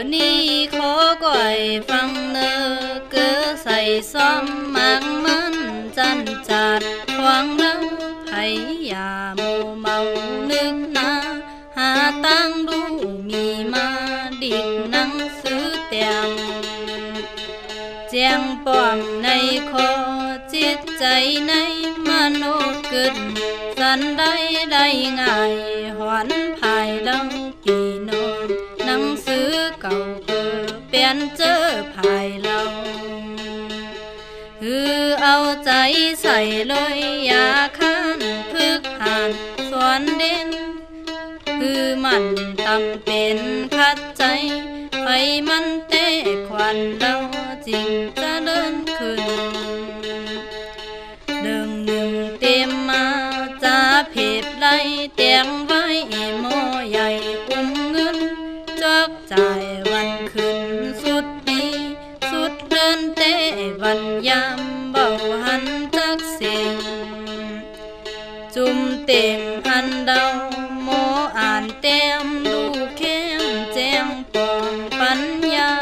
ở ni khó quậy phăng nơ, cứ say xóm, mang mến chăn chạt. Hoang lăng hay già mù mong nước na, hà tang đu mì ma điện năng xứ tèng. Chàng bỏng này khó, chết cháy này mà nô cứt dân đây đây ngài, hoãn phải đông kỳ non คือเก่าเกอเปลี่ยนเจอภายเราคือเอาใจใส่เลยอยาข้านพึกหานสวนเด่นคือมันตำเป็นคัดใจไปมันเตะควันเราจริงจะเดินขึ้นหนึ่งหนึ่งเต็มมาจะเพบไลเตียงไว้หม้อ tên tế văn giam bảo hắn tác xin chung tìm hắn đâu mô an tem đu khen trang còn bắn nhà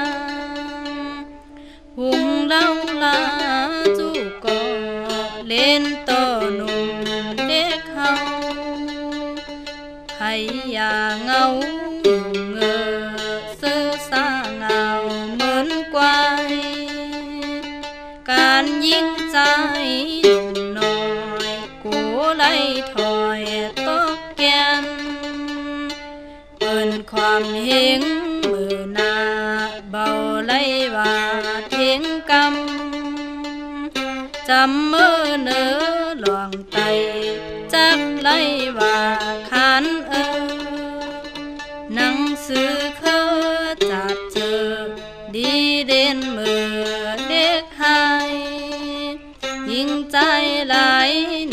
hùng lâu là chú có lên tò nùng đếc khâu, hay à ngâu đàn viên trái nội của lấy thòi tốt kèm bên khoảm hiến mưa na bầu lấy và thiên cầm chăm mơ nữ loạn tay chắc lấy và khán ơ. Nắng sư khơ chặt chờ, đi đến mưa đếc tay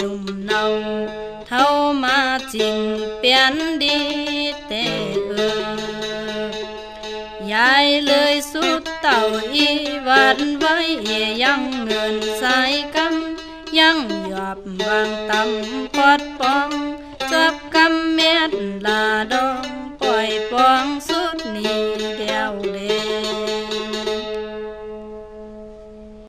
nâu thâu mà chinh biến đi tê ơ. Dài lời sút tàu y vai y yang ngần sai cắm. Yang yọp vàng tâm quát bóng. Chấp cắm mét là đông bòi bóng suốt niềm